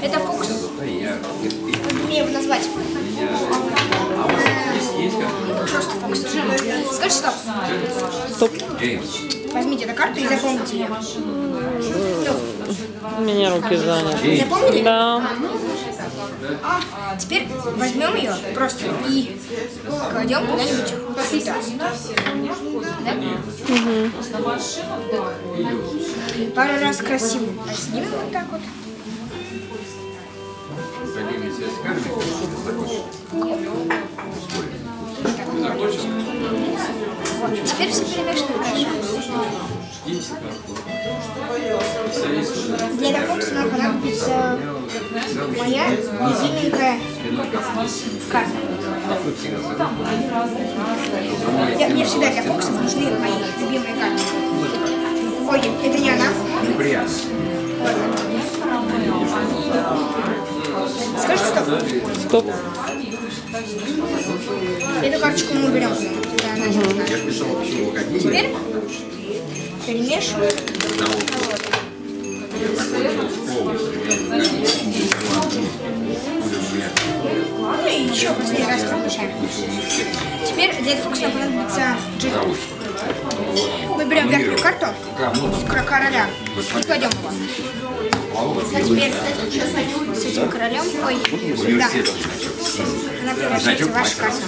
Это фокус. Мне его назвать. Просто фокус. Скажи стоп. Стоп. Возьмите эту карту и запомните ее. У меня руки заняты. Запомнили? Да. Теперь возьмем ее просто и кладем куда-нибудь вот сюда. Да? Пару раз красиво поснимем вот так вот. Вот, теперь все перемешано хорошо. Для фокуса нам понадобится моя любименькая карта. Я- мне всегда для фокусов нужны мои любимые карты. Ой, это не она. Скажи стоп. Стоп. Эту карточку мы уберем. Да, она не нужна. Теперь перемешиваем. Ну и еще последний раз промешаем. Теперь для нам понадобится джиг. Мы берем верхнюю карту кро- короля и кладем его. А теперь с этим королем, ой, да, она превращается в вашу карту.